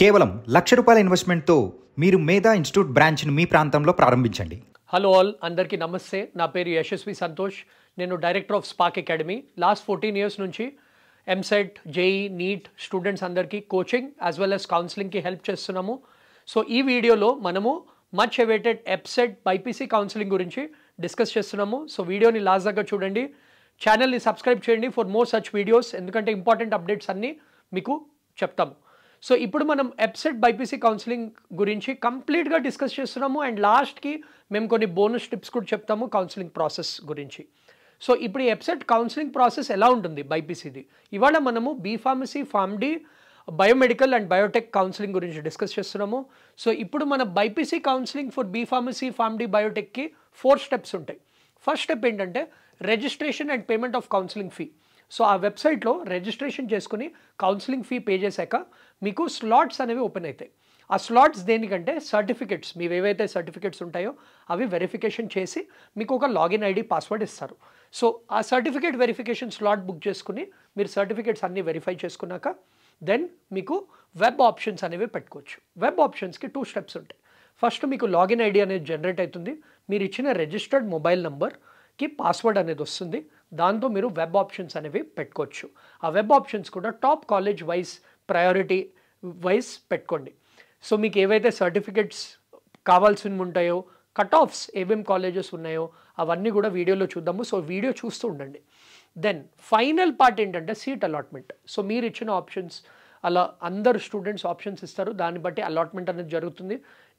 కేవలం లక్ష రూపాయల ఇన్వెస్ట్మెంట్తో మీరు మేధా ఇన్స్టిట్యూట్ బ్రాంచ్ను మీ ప్రాంతంలో ప్రారంభించండి. హలో ఆల్ అందరికీ నమస్తే. నా పేరు యశస్వి సంతోష్. నేను director of Spac academy. Last fourteen years నుంచి ఎంసెట్ జేఈ నీట్ స్టూడెంట్స్ అందరికీ కోచింగ్ యాజ్ వెల్ అస్ కౌన్సిలింగ్కి హెల్ప్ చేస్తున్నాము. సో ఈ వీడియోలో మనము much awaited EAPCET BiPC counselling గురించి డిస్కస్ చేస్తున్నాము. సో వీడియోని లాస్ట్ దగ్గర చూడండి ఛానల్ని సబ్స్క్రైబ్ చేయండి ఫర్ మోర్ సచ్ వీడియోస్ ఎందుకంటే ఇంపార్టెంట్ అప్డేట్స్ అన్నీ మీకు చెప్తాము. సో ఇప్పుడు మనం ఎప్సెట్ బైపీసీ కౌన్సిలింగ్ గురించి కంప్లీట్గా డిస్కస్ చేస్తున్నాము. అండ్ లాస్ట్కి మేము కొన్ని బోనస్ టిప్స్ కూడా చెప్తాము కౌన్సిలింగ్ ప్రాసెస్ గురించి. సో ఇప్పుడు ఈ ఎప్సెట్ కౌన్సిలింగ్ ప్రాసెస్ ఎలా ఉంటుంది బైపీసీది ఇవాళ మనము B pharmacy PharmD biomedical and biotech counselling గురించి డిస్కస్ చేస్తున్నాము. సో ఇప్పుడు మన BiPC counselling for B pharmacy PharmD బయోటెక్కి four steps ఉంటాయి. ఫస్ట్ స్టెప్ ఏంటంటే registration and payment of counselling fee so ఆ వెబ్సైట్లో రిజిస్ట్రేషన్ చేసుకుని కౌన్సిలింగ్ ఫీ పే చేశాక మీకు స్లాట్స్ అనేవి ఓపెన్ అవుతాయి. ఆ స్లాట్స్ దేనికంటే సర్టిఫికెట్స్ మీవి ఏవైతే సర్టిఫికెట్స్ ఉంటాయో అవి వెరిఫికేషన్ చేసి మీకు ఒక లాగిన్ ఐడి పాస్వర్డ్ ఇస్తారు. సో ఆ సర్టిఫికేట్ వెరిఫికేషన్ స్లాట్ బుక్ చేసుకుని మీరు సర్టిఫికేట్స్ అన్నీ వెరిఫై చేసుకున్నాక దెన్ మీకు వెబ్ ఆప్షన్స్ అనేవి పెట్టుకోవచ్చు. వెబ్ ఆప్షన్స్కి టూ స్టెప్స్ ఉంటాయి. ఫస్ట్ మీకు లాగిన్ ఐడి అనేది జనరేట్ అవుతుంది. మీరు ఇచ్చిన రిజిస్టర్డ్ మొబైల్ నంబర్కి పాస్వర్డ్ అనేది వస్తుంది. దాంతో మీరు వెబ్ ఆప్షన్స్ అనేవి పెట్టుకోవచ్చు. ఆ వెబ్ ఆప్షన్స్ కూడా top college wise priority wise పెట్టుకోండి. సో మీకు ఏవైతే సర్టిఫికెట్స్ కావాల్సినవి ఉంటాయో కట్ ఆఫ్స్ ఏమేమి కాలేజెస్ ఉన్నాయో అవన్నీ కూడా వీడియోలో చూద్దాము. సో వీడియో చూస్తూ ఉండండి. దెన్ ఫైనల్ పార్ట్ ఏంటంటే సీట్ అలాట్మెంట్ సో మీరు ఇచ్చిన ఆప్షన్స్ అలా అందరు స్టూడెంట్స్ ఆప్షన్స్ ఇస్తారు. దాన్ని బట్టి అలాట్మెంట్ అనేది జరుగుతుంది.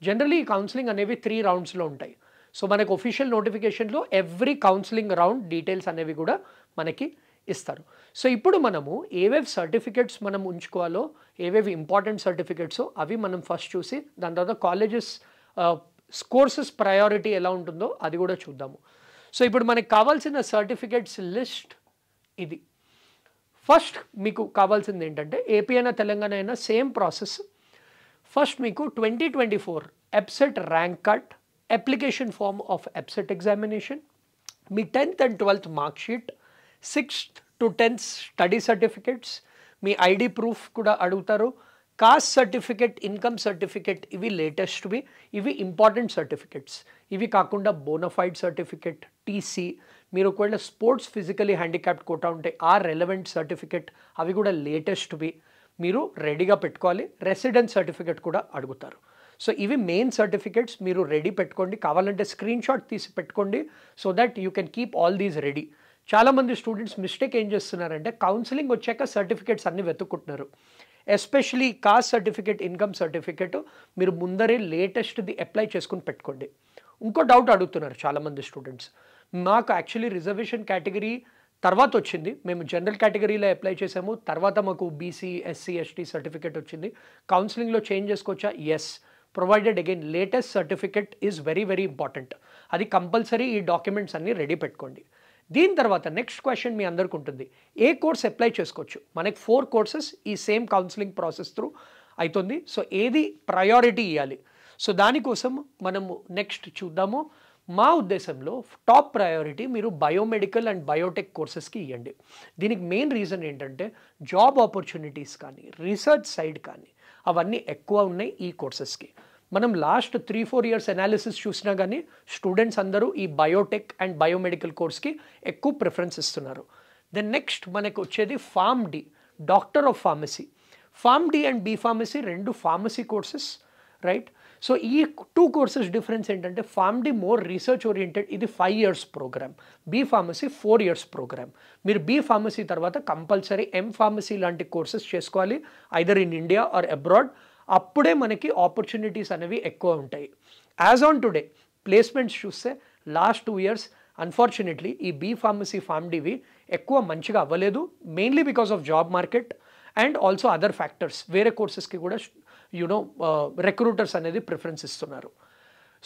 జనరలీ ఈ కౌన్సిలింగ్ అనేవి త్రీ రౌండ్స్లో ఉంటాయి. సో మనకు ఒఫీషియల్ నోటిఫికేషన్లో ఎవ్రీ కౌన్సిలింగ్ రౌండ్ డీటెయిల్స్ అనేవి కూడా మనకి ఇస్తారు. సో ఇప్పుడు మనము ఏవేవి సర్టిఫికెట్స్ మనం ఉంచుకోవాలో ఏవేవి ఇంపార్టెంట్ సర్టిఫికెట్స్ అవి మనం ఫస్ట్ చూసి దాని తర్వాత కాలేజెస్ కోర్సెస్ ప్రయారిటీ ఎలా ఉంటుందో అది కూడా చూద్దాము. సో ఇప్పుడు మనకి కావాల్సిన సర్టిఫికెట్స్ లిస్ట్ ఇది. ఫస్ట్ మీకు కావాల్సింది ఏంటంటే ఏపీ అయినా తెలంగాణ అయినా సేమ్ ప్రాసెస్. ఫస్ట్ మీకు twenty twenty four EAPCET rank card application form of EAPCET examination me tenth and twelfth marksheet sixth to tenth study certificates me ID proof కూడా అడుగుతారు. Cost certificate income certificate ఇవి లేటెస్ట్వి ఇవి important certificates. ఇవి కాకుండా bona fide certificate TC మీరు ఒకవేళ sports physically handicapped quota ఉంటే ఆ రెలవెంట్ సర్టిఫికెట్ అవి కూడా లేటెస్ట్వి మీరు రెడీగా పెట్టుకోవాలి. రెసిడెన్స్ సర్టిఫికెట్ కూడా అడుగుతారు. సో ఇవి మెయిన్ సర్టిఫికెట్స్ మీరు రెడీ పెట్టుకోండి. కావాలంటే స్క్రీన్ షాట్ తీసి పెట్టుకోండి so that you can keep all these ready చాలామంది స్టూడెంట్స్ మిస్టేక్ ఏం చేస్తున్నారంటే కౌన్సిలింగ్ వచ్చాక సర్టిఫికేట్స్ అన్ని వెతుక్కుంటున్నారు. Especially caste certificate income certificate మీరు ముందరే లేటెస్ట్ది అప్లై చేసుకుని పెట్టుకోండి. ఇంకో డౌట్ అడుగుతున్నారు చాలామంది స్టూడెంట్స్. మాకు యాక్చువల్లీ రిజర్వేషన్ కేటగిరీ తర్వాత వచ్చింది. మేము జనరల్ కేటగిరీలో అప్లై చేసాము తర్వాత మాకు బీసీ ఎస్సీ ఎస్టీ సర్టిఫికేట్ వచ్చింది. కౌన్సిలింగ్లో చేంజ్ చేసుకోవచ్చా? Yes provided again latest certificate is very very important అది కంపల్సరీ ఈ డాక్యుమెంట్స్ అన్నీ రెడీ పెట్టుకోండి. దీని తర్వాత నెక్స్ట్ క్వశ్చన్ మీ అందరికి ఉంటుంది. ఏ కోర్స్ అప్లై చేసుకోవచ్చు? మనకి ఫోర్ కోర్సెస్ ఈ సేమ్ కౌన్సిలింగ్ ప్రాసెస్ త్రూ అవుతుంది సో ఏది ప్రయారిటీ ఇవ్వాలి సో దానికోసం మనము నెక్స్ట్ చూద్దాము. మా ఉద్దేశంలో టాప్ ప్రయారిటీ మీరు బయోమెడికల్ అండ్ బయోటెక్ కోర్సెస్కి ఇవ్వండి దీనికి మెయిన్ రీజన్ ఏంటంటే జాబ్ ఆపర్చునిటీస్ కానీ రీసెర్చ్ సైడ్ కానీ అవన్నీ ఎక్కువ ఉన్నాయి ఈ కోర్సెస్కి మనం last three four years analysis చూసినా కానీ స్టూడెంట్స్ అందరూ ఈ బయోటెక్ అండ్ బయోమెడికల్ కోర్స్కి ఎక్కువ ప్రిఫరెన్స్ ఇస్తున్నారు. దెన్ నెక్స్ట్ మనకు వచ్చేది Pharm D doctor of pharmacy Pharm D and B pharmacy రెండు ఫార్మసీ కోర్సెస్ రైట్ సో ఈ టూ కోర్సెస్ డిఫరెన్స్ ఏంటంటే Pharm D more research oriented ఇది five years programme B pharmacy four years programme మీరు B pharmacy తర్వాత compulsory M pharmacy లాంటి courses చేసుకోవాలి either in India or abroad అప్పుడే మనకి opportunities అనేవి ఎక్కువ ఉంటాయి. యాజ్ ఆన్ టుడే ప్లేస్మెంట్స్ చూస్తే లాస్ట్ టూ ఇయర్స్ అన్ఫార్చునేట్లీ ఈ బీ ఫార్మసీ ఫార్మ్ డివి ఎక్కువ మంచిగా అవ్వలేదు mainly because of job market and also other factors వేరే కోర్సెస్కి కూడా యునో రిక్రూటర్స్ అనేది ప్రిఫరెన్స్ ఇస్తున్నారు.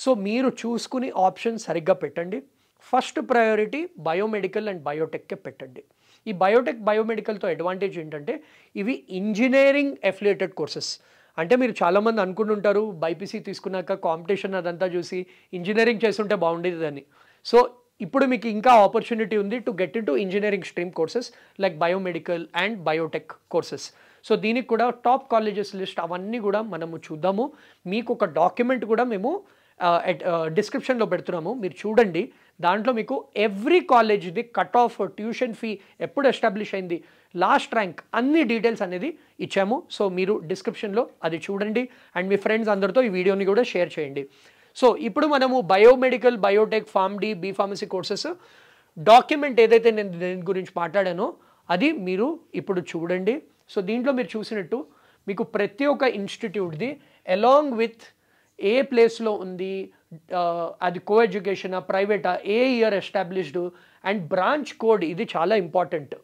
సో మీరు చూసుకుని ఆప్షన్ సరిగ్గా పెట్టండి. ఫస్ట్ ప్రయారిటీ బయోమెడికల్ అండ్ బయోటెక్కే పెట్టండి. ఈ బయోటెక్ బయోమెడికల్తో అడ్వాంటేజ్ ఏంటంటే ఇవి ఇంజనీరింగ్ ఎఫిలేటెడ్ కోర్సెస్ అంటే మీరు చాలామంది అనుకుంటుంటారు బైపీసీ తీసుకున్నాక కాంపిటీషన్ అదంతా చూసి ఇంజనీరింగ్ చేస్తుంటే బాగుండేది సో ఇప్పుడు మీకు ఇంకా ఆపర్చునిటీ ఉంది to get into engineering stream courses like biomedical and biotech courses so దీనికి కూడా టాప్ కాలేజెస్ లిస్ట్ అవన్నీ కూడా మనము చూద్దాము. మీకు ఒక డాక్యుమెంట్ కూడా మేము డిస్క్రిప్షన్లో పెడుతున్నాము. మీరు చూడండి. దాంట్లో మీకు ఎవ్రీ కాలేజ్ది కట్ ఆఫ్ ట్యూషన్ ఫీ ఎప్పుడు ఎస్టాబ్లిష్ అయింది? లాస్ట్ ర్యాంక్ అన్ని డీటెయిల్స్ అనేది ఇచ్చాము. సో మీరు డిస్క్రిప్షన్లో అది చూడండి. అండ్ మీ ఫ్రెండ్స్ అందరితో ఈ వీడియోని కూడా షేర్ చేయండి. సో ఇప్పుడు మనము biomedical biotech Pharm D B pharmacy courses document ఏదైతే నేను దీని గురించి మాట్లాడానో అది మీరు ఇప్పుడు చూడండి. సో దీంట్లో మీరు చూసినట్టు మీకు ప్రతి ఒక్క ఇన్స్టిట్యూట్ది అలాంగ్ విత్ ఏ ప్లేస్లో ఉంది అది కో ఎడ్యుకేషనా ప్రైవేటా ఏ year established and branch code ఇది చాలా ఇంపార్టెంట్.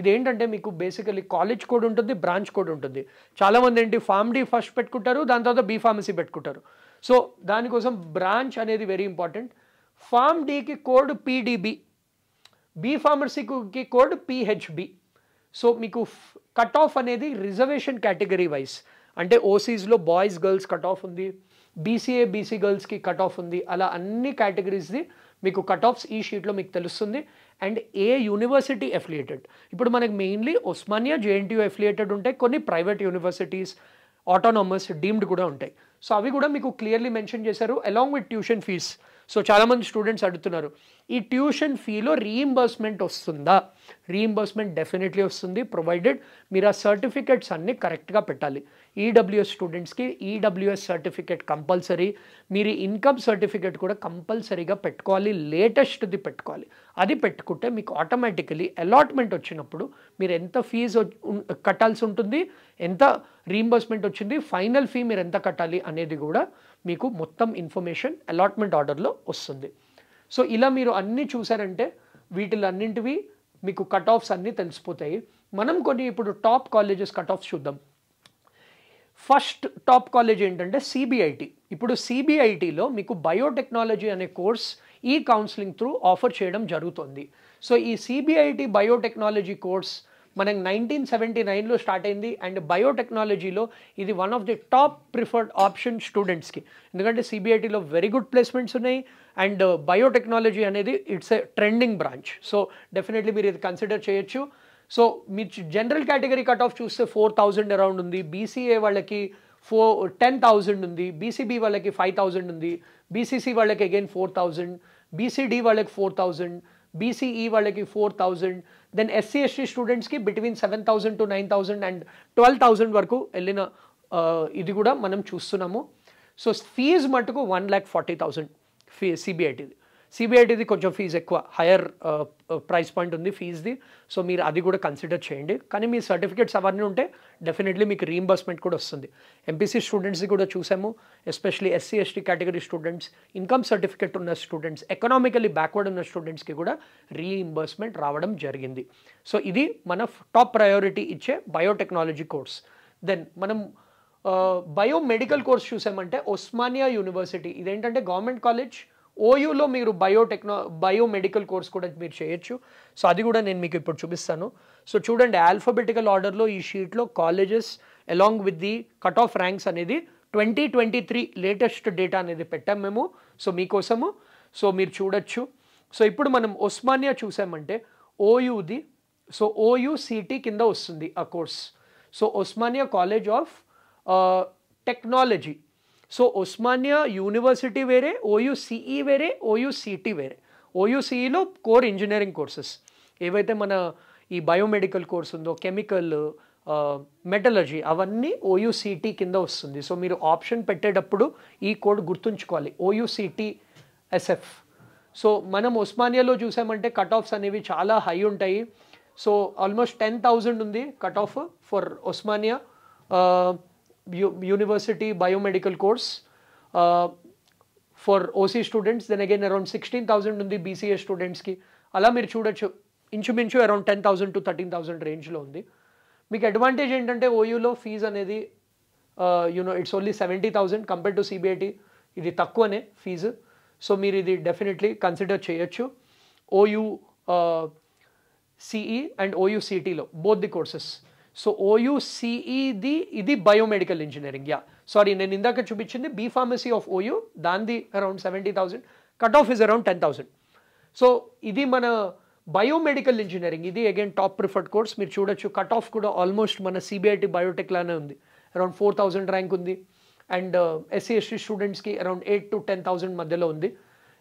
ఇది ఏంటంటే మీకు బేసికలీ కాలేజ్ కోడ్ ఉంటుంది బ్రాంచ్ కోడ్ ఉంటుంది. చాలామంది ఏంటి ఫామ్ డి ఫస్ట్ పెట్టుకుంటారు దాని తర్వాత బీ ఫార్మసీ పెట్టుకుంటారు. సో దానికోసం బ్రాంచ్ అనేది వెరీ ఇంపార్టెంట్. ఫామ్ డికి కోడ్ పీడిబి బీ ఫార్మసీకి కోడ్ పిహెచ్బి. సో మీకు కట్ ఆఫ్ అనేది రిజర్వేషన్ కేటగిరీ వైజ్. అంటే ఓసీస్లో బాయ్స్ గర్ల్స్ కట్ ఆఫ్ ఉంది. బీసీఏ బీసీ గర్ల్స్కి కట్ ఆఫ్ ఉంది. అలా అన్ని కేటగిరీస్ది మీకు కట్ ఆఫ్స్ ఈ షీట్లో మీకు తెలుస్తుంది. అండ్ ఏ యూనివర్సిటీ ఎఫిలియేటెడ్ ఇప్పుడు మనకి మెయిన్లీ ఒస్మానియా జేఎన్టీయూ ఎఫిలియేటెడ్ ఉంటాయి. కొన్ని ప్రైవేట్ యూనివర్సిటీస్ ఆటోనామస్ డీమ్డ్ కూడా ఉంటాయి. సో అవి కూడా మీకు క్లియర్లీ మెన్షన్ చేశారు along with tuition fees so చాలామంది స్టూడెంట్స్ అడుగుతున్నారు ఈ ట్యూషన్ ఫీలో రీఇంబర్స్మెంట్ వస్తుందా? రీయింబర్స్మెంట్ డెఫినెట్లీ వస్తుంది ప్రొవైడెడ్ మీరు ఆ సర్టిఫికెట్స్ అన్నీ కరెక్ట్గా పెట్టాలి. ఈడబ్ల్యూఎస్ స్టూడెంట్స్కి ఈడబ్ల్యూఎస్ సర్టిఫికేట్ కంపల్సరీ మీరు ఇన్కమ్ సర్టిఫికేట్ కూడా కంపల్సరీగా పెట్టుకోవాలి లేటెస్ట్ది పెట్టుకోవాలి. అది పెట్టుకుంటే మీకు ఆటోమేటికలీ అలాట్మెంట్ వచ్చినప్పుడు మీరు ఎంత ఫీజు కట్టాల్సి ఉంటుంది ఎంత రీయింబర్స్మెంట్ వచ్చింది ఫైనల్ ఫీ మీరు ఎంత కట్టాలి అనేది కూడా మీకు మొత్తం ఇన్ఫర్మేషన్ అలాట్మెంట్ ఆర్డర్లో వస్తుంది. సో ఇలా మీరు అన్నీ చూసారంటే వీటిలన్నింటివి మీకు కట్ ఆఫ్స్ అన్నీ తెలిసిపోతాయి. మనం కొన్ని ఇప్పుడు టాప్ కాలేజెస్ కట్ ఆఫ్స్ చూద్దాం. ఫస్ట్ టాప్ కాలేజ్ ఏంటంటే సిబిఐటి ఇప్పుడు సిబిఐటిలో మీకు బయోటెక్నాలజీ అనే కోర్స్ ఈ కౌన్సిలింగ్ త్రూ ఆఫర్ చేయడం జరుగుతుంది. సో ఈ సిబిఐటి బయోటెక్నాలజీ కోర్స్ మనకి నైన్టీన్ సెవెంటీ నైన్లో స్టార్ట్ అయింది. అండ్ బయోటెక్నాలజీలో ఇది one of the top preferred option స్టూడెంట్స్కి ఎందుకంటే సిబిఐటిలో వెరీ గుడ్ ప్లేస్మెంట్స్ ఉన్నాయి. అండ్ బయోటెక్నాలజీ అనేది it's a trending branch so definitely మీరు ఇది కన్సిడర్ చేయొచ్చు. సో మీరు జనరల్ కేటగిరీ కట్ ఆఫ్ చూస్తే ఫోర్ థౌజండ్ అరౌండ్ ఉంది. బీసీఏ వాళ్ళకి ఫోర్ టెన్ థౌజండ్ ఉంది. బీసీబీ వాళ్ళకి ఫైవ్ థౌజండ్ ఉంది. బీసీసీ వాళ్ళకి అగైన్ ఫోర్ థౌజండ్ బీసీడీ వాళ్ళకి ఫోర్ థౌజండ్ బీసీఈ వాళ్ళకి four thousand then SC ST స్టూడెంట్స్కి between seven thousand to nine thousand and twelve thousand వరకు వెళ్ళిన ఇది కూడా మనం చూస్తున్నాము. సో ఫీజు మటుకు one lakh forty thousand fee సిబిఐటిది సిబిఐటిది కొంచెం ఫీజు ఎక్కువ. హయర్ ప్రైస్ పాయింట్ ఉంది ఫీజ్ది సో మీరు అది కూడా కన్సిడర్ చేయండి. కానీ మీ సర్టిఫికేట్స్ అవన్నీ ఉంటే డెఫినెట్లీ మీకు రీంబర్స్మెంట్ కూడా వస్తుంది. ఎంపీసీ స్టూడెంట్స్ది కూడా చూసాము. Especially SC ST category students income certificate ఉన్న స్టూడెంట్స్ ఎకనామికలీ బ్యాక్వర్డ్ ఉన్న స్టూడెంట్స్కి కూడా రీఇంబర్స్మెంట్ రావడం జరిగింది. సో ఇది మన టాప్ ప్రయారిటీ ఇచ్చే బయోటెక్నాలజీ కోర్స్ దెన్ మనం uh, బయోమెడికల్ కోర్స్ చూసామంటే ఒస్మానియా యూనివర్సిటీ ఇదేంటంటే గవర్నమెంట్ కాలేజ్ ఓయూలో మీరు బయోటెక్నో బయోమెడికల్ కోర్స్ కూడా మీరు చేయొచ్చు. సో అది కూడా నేను మీకు ఇప్పుడు చూపిస్తాను. సో చూడండి ఆల్ఫాబెటికల్ ఆర్డర్లో ఈ షీట్లో colleges along with the cut off ranks అనేది twenty twenty three latest data అనేది పెట్టాం మేము. సో మీకోసము. సో మీరు చూడొచ్చు. సో ఇప్పుడు మనం ఒస్మానియా చూసామంటే ఓయూది సో ఓయూసిటీ కింద వస్తుంది ఆ course. So Osmania college of technology. So Osmania university వేరే ఓయూసిఈ వేరే ఓయూసిటీ వేరే. ఓయూసిఈలో కోర్ ఇంజనీరింగ్ కోర్సెస్ ఏవైతే మన ఈ బయోమెడికల్ కోర్స్ ఉందో కెమికల్ మెటలర్జీ అవన్నీ ఓయూసిటీ కింద వస్తుంది. సో మీరు ఆప్షన్ పెట్టేటప్పుడు ఈ కోడ్ గుర్తుంచుకోవాలి. ఓయూసిటీ ఎస్ఎఫ్ సో మనం ఒస్మానియాలో చూసామంటే కట్ ఆఫ్స్ అనేవి చాలా హై ఉంటాయి. సో ఆల్మోస్ట్ టెన్ థౌజండ్ ఉంది cut off for Osmania university biomedical course for OC students then again around sixteen thousand ఉంది బీసీఏ స్టూడెంట్స్కి అలా మీరు చూడొచ్చు. ఇంచుమించు around ten thousand to thirteen thousand రేంజ్లో ఉంది. మీకు అడ్వాంటేజ్ ఏంటంటే ఓయూలో ఫీజు అనేది you know it's only seventy thousand compare to CBIT ఇది తక్కువనే ఫీజు సో మీరు ఇది డెఫినెట్లీ కన్సిడర్ చేయొచ్చు. ఓయూ సిఈ అండ్ ఓయూసిటీలో బోత్ ది కోర్సెస్ సో ఓయూసిఈది ఇది బయోమెడికల్ ఇంజనీరింగ్ యా సారీ నేను ఇందాక చూపించింది బీ ఫార్మసీ ఆఫ్ ఓయూ దానిది around seventy thousand cut off is around ten thousand so ఇది మన బయోమెడికల్ ఇంజనీరింగ్ ఇది అగైన్ టాప్ ప్రిఫర్డ్ కోర్స్ మీరు చూడొచ్చు కట్ ఆఫ్ కూడా ఆల్మోస్ట్ మన సిబిఐటి బయోటెక్ లానే ఉంది. అరౌండ్ ఫోర్ థౌసండ్ ర్యాంక్ ఉంది. అండ్ ఎస్సీ ఎస్టీ స్టూడెంట్స్కి around eight to ten thousand మధ్యలో ఉంది.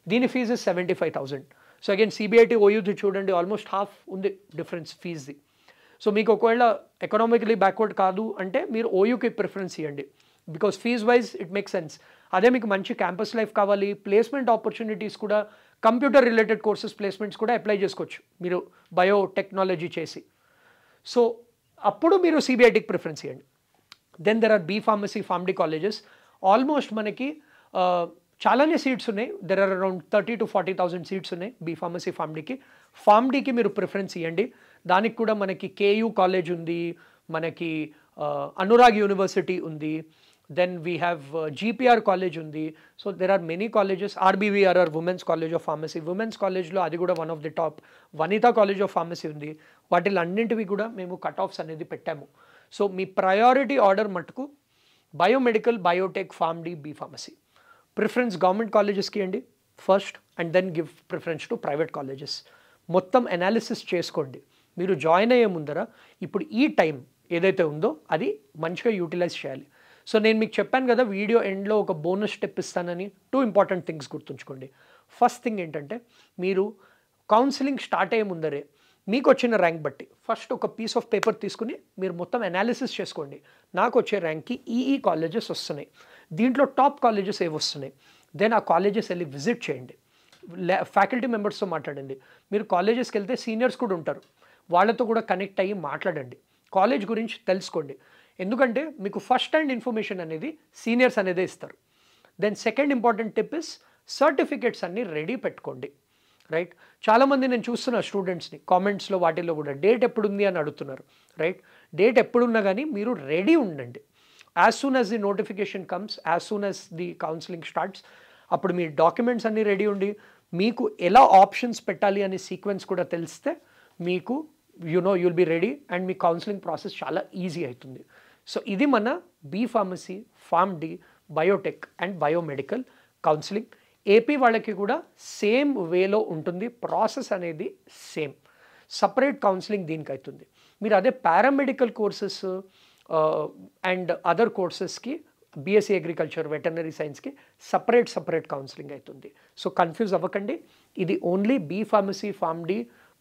దీని fees seventy five thousand so again CBIT ఓయూది చూడండి ఆల్మోస్ట్ హాఫ్ ఉంది డిఫరెన్స్ ఫీజ్ది సో మీకు ఒకవేళ ఎకనామికలీ బ్యాక్వర్డ్ కాదు అంటే మీరు ఓయూకి ప్రిఫరెన్స్ ఇవ్వండి because fees wise it make sense అదే మీకు మంచి క్యాంపస్ లైఫ్ కావాలి ప్లేస్మెంట్ ఆపర్చునిటీస్ కూడా కంప్యూటర్ రిలేటెడ్ కోర్సెస్ ప్లేస్మెంట్స్ కూడా అప్లై చేసుకోవచ్చు. మీరు బయోటెక్నాలజీ చేసి. సో అప్పుడు మీరు సిబిఐటికి ప్రిఫరెన్స్ ఇవ్వండి then there are B pharmacy Pharm D colleges almost మనకి చాలానే సీట్స్ ఉన్నాయి. There are around thirty to forty thousand seats ఉన్నాయి బీ ఫార్మసీ ఫార్మ్డీకి ఫార్మ్డీకి మీరు ప్రిఫరెన్స్ ఇవ్వండి దానికి కూడా మనకి కేయూ కాలేజ్ ఉంది మనకి అనురాగ్ యూనివర్సిటీ ఉంది then we have GPR college ఉంది. So there are many colleges RBVRR women's college of pharmacy women's కాలేజ్లో అది కూడా one of the top Vanita college of pharmacy ఉంది. వాటిలో అన్నింటివి కూడా మేము కట్ ఆఫ్స్ అనేది పెట్టాము. సో మీ ప్రయారిటీ ఆర్డర్ మటుకు biomedical biotech Pharm D B pharmacy preference government కాలేజెస్కి ఇవ్వండి first and then give preference to private colleges మొత్తం అనాలిసిస్ చేసుకోండి. మీరు జాయిన్ అయ్యే ముందర ఇప్పుడు ఈ టైం ఏదైతే ఉందో అది మంచిగా యూటిలైజ్ చేయాలి. సో నేను మీకు చెప్పాను కదా వీడియో ఎండ్లో ఒక బోనస్ స్టెప్ ఇస్తానని టూ ఇంపార్టెంట్ థింగ్స్ గుర్తుంచుకోండి. ఫస్ట్ థింగ్ ఏంటంటే మీరు కౌన్సిలింగ్ స్టార్ట్ అయ్యే ముందరే మీకు వచ్చిన ర్యాంక్ బట్టి ఫస్ట్ ఒక పీస్ ఆఫ్ పేపర్ తీసుకుని మీరు మొత్తం అనాలిసిస్ చేసుకోండి. నాకు వచ్చే ర్యాంక్కి ఈ ఈ కాలేజెస్ వస్తున్నాయి. దీంట్లో టాప్ కాలేజెస్ ఏవి వస్తున్నాయి? దెన్ ఆ కాలేజెస్ వెళ్ళి విజిట్ చేయండి. ఫ్యాకల్టీ మెంబర్స్తో మాట్లాడండి. మీరు కాలేజెస్కి వెళ్తే సీనియర్స్ కూడా ఉంటారు. వాళ్ళతో కూడా కనెక్ట్ అయ్యి మాట్లాడండి. కాలేజ్ గురించి తెలుసుకోండి. ఎందుకంటే మీకు ఫస్ట్ హ్యాండ్ ఇన్ఫర్మేషన్ అనేది సీనియర్స్ అనేదే ఇస్తారు. Then second important tip is certificates అన్నీ రెడీ పెట్టుకోండి. రైట్ చాలామంది నేను చూస్తున్నా స్టూడెంట్స్ని కామెంట్స్లో వాటిల్లో కూడా డేట్ ఎప్పుడుంది అని అడుగుతున్నారు. రైట్ డేట్ ఎప్పుడున్నా కానీ మీరు రెడీ ఉండండి. As soon as the notification comes as soon as the counselling starts అప్పుడు మీ డాక్యుమెంట్స్ అన్నీ రెడీ ఉండి మీకు ఎలా ఆప్షన్స్ పెట్టాలి అనే సీక్వెన్స్ కూడా తెలిస్తే మీకు you know you'll be ready and me counselling process చాలా ఈజీ అవుతుంది. సో ఇది మన B pharmacy Pharm D biotech and biomedical counselling AP వాళ్ళకి కూడా సేమ్ వేలో ఉంటుంది ప్రాసెస్ అనేది సేమ్ సపరేట్ కౌన్సిలింగ్ దీనికి అవుతుంది. మీరు అదే పారామెడికల్ కోర్సెస్ అండ్ అదర్ కోర్సెస్కి బీఎస్సీ అగ్రికల్చర్ వెటర్నరీ సైన్స్కి సపరేట్ సపరేట్ కౌన్సిలింగ్ అవుతుంది. సో కన్ఫ్యూజ్ అవ్వకండి. ఇది only B pharmacy Pharm D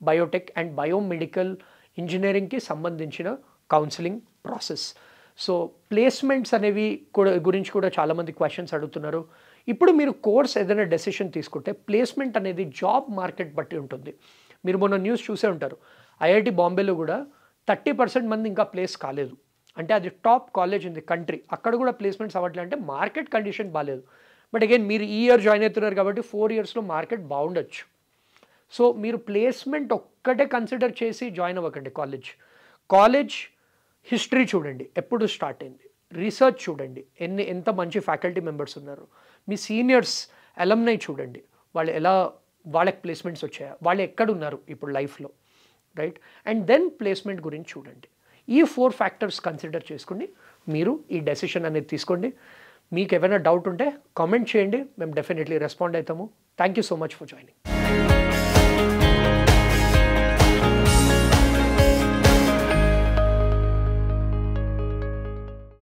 biotech and biomedical ఇంజనీరింగ్కి సంబంధించిన కౌన్సిలింగ్ ప్రాసెస్ సో ప్లేస్మెంట్స్ అనేవి కూడా గురించి కూడా చాలామంది క్వశ్చన్స్ అడుగుతున్నారు. ఇప్పుడు మీరు కోర్స్ ఏదైనా డెసిషన్ తీసుకుంటే ప్లేస్మెంట్ అనేది జాబ్ మార్కెట్ బట్టి ఉంటుంది. మీరు మొన్న న్యూస్ చూసే ఉంటారు. ఐఐటి బాంబేలో కూడా థర్టీ పర్సెంట్ మంది ఇంకా ప్లేస్ కాలేదు. అంటే అది టాప్ కాలేజ్ ఉంది కంట్రీ అక్కడ కూడా ప్లేస్మెంట్స్ అవ్వట్లే అంటే మార్కెట్ కండిషన్ బాగాలేదు బట్ అగైన్ మీరు ఈ ఇయర్ జాయిన్ అవుతున్నారు కాబట్టి ఫోర్ ఇయర్స్లో మార్కెట్ బాగుండొచ్చు. సో మీరు ప్లేస్మెంట్ ఒక్కటే కన్సిడర్ చేసి జాయిన్ అవ్వకండి కాలేజ్. కాలేజ్ హిస్టరీ చూడండి ఎప్పుడు స్టార్ట్ అయింది. రీసెర్చ్ చూడండి ఎన్ని ఎంత మంచి ఫ్యాకల్టీ మెంబర్స్ ఉన్నారు. మీ సీనియర్స్ అలమ్నై చూడండి వాళ్ళు ఎలా వాళ్ళకి ప్లేస్మెంట్స్ వచ్చాయా వాళ్ళు ఎక్కడున్నారు ఇప్పుడు లైఫ్లో రైట్? అండ్ దెన్ ప్లేస్మెంట్ గురించి చూడండి. ఈ ఫోర్ ఫ్యాక్టర్స్ కన్సిడర్ చేసుకుని మీరు ఈ డెసిషన్ అనేది తీసుకోండి. మీకు ఏమైనా డౌట్ ఉంటే కామెంట్ చేయండి మేము డెఫినెట్లీ రెస్పాండ్ అవుతాము. Thank you so much for joining.